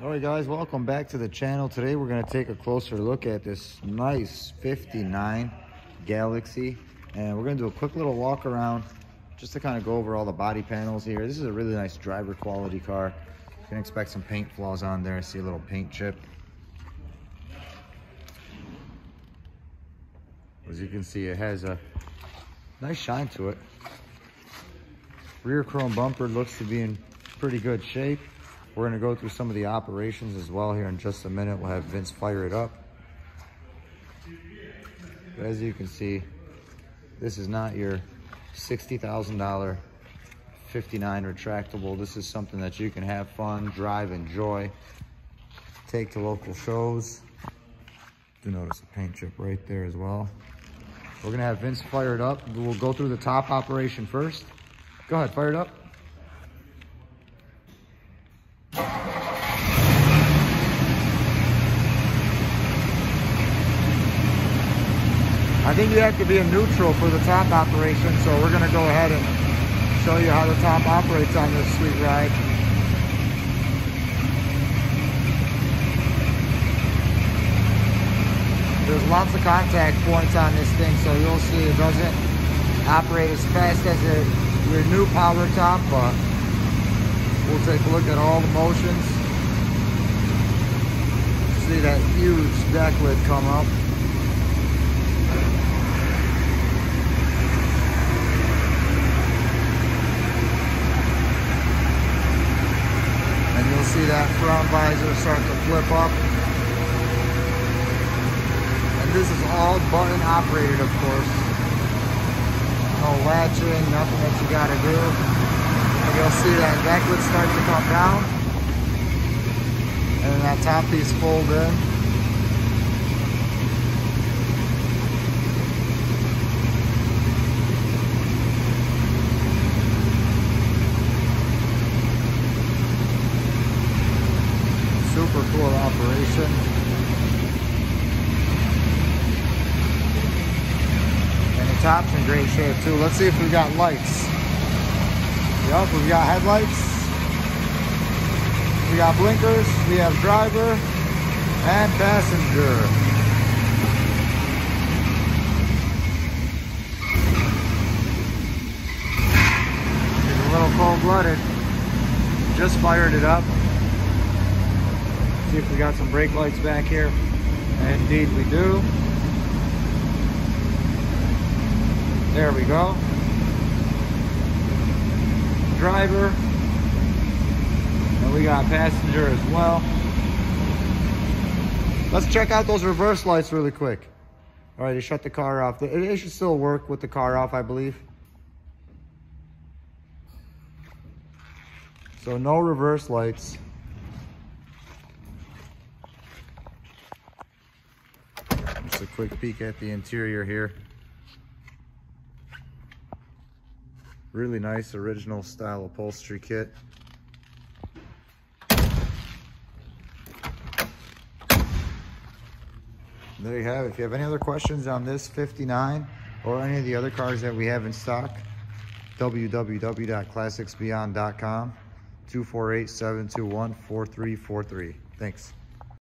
All right, guys, welcome back to the channel. Today we're going to take a closer look at this nice 59 Galaxie. And we're going to do a quick little walk around just to kind of go over all the body panels here. This is a really nice driver quality car. You can expect some paint flaws on there. I See a little paint chip. As you can see, it has a nice shine to it. Rear chrome bumper looks to be in pretty good shape. We're gonna go through some of the operations as well here in just a minute. We'll have Vince fire it up. But as you can see, this is not your $60,000 59 retractable. This is something that you can have fun, drive, enjoy, take to local shows. Do notice a paint chip right there as well. We're gonna have Vince fire it up. We'll go through the top operation first. Go ahead, fire it up. I think you have to be in neutral for the top operation, so we're gonna go ahead and show you how the top operates on this sweet ride. There's lots of contact points on this thing, so you'll see it doesn't operate as fast as a, your new power top, but we'll take a look at all the motions. See that huge deck lid come up. see that front visor start to flip up. And this is all button operated, of course. No latching, nothing that you gotta do. And you'll see that deck would start to come down. And that top piece fold in. Super cool operation. And the top's in great shape too. Let's see if we've got lights. Yep, we've got headlights. We got blinkers, we have driver and passenger. a little cold-blooded. Just fired it up. See if we got some brake lights back here. Indeed we do. There we go. Driver. And we got passenger as well. Let's check out those reverse lights really quick. All right, they shut the car off. It should still work with the car off, I believe. So no reverse lights. Just a quick peek at the interior here. Really nice original style upholstery kit. There you have it. If you have any other questions on this 59 or any of the other cars that we have in stock, www.classicsbeyond.com, 248-721-4343. Thanks.